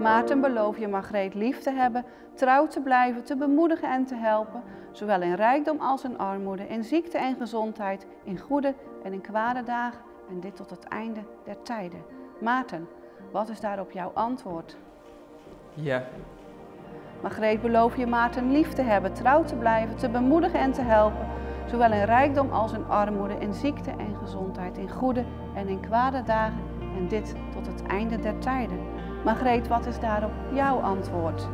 Maarten beloof je Margreet lief te hebben, trouw te blijven, te bemoedigen en te helpen, zowel in rijkdom als in armoede, in ziekte en gezondheid, in goede en in kwade dagen en dit tot het einde der tijden. Maarten, wat is daarop jouw antwoord? Ja. Margreet beloof je Maarten lief te hebben, trouw te blijven, te bemoedigen en te helpen, zowel in rijkdom als in armoede, in ziekte en gezondheid, in goede en in kwade dagen en dit tot het einde der tijden. Margreet, wat is daarop jouw antwoord?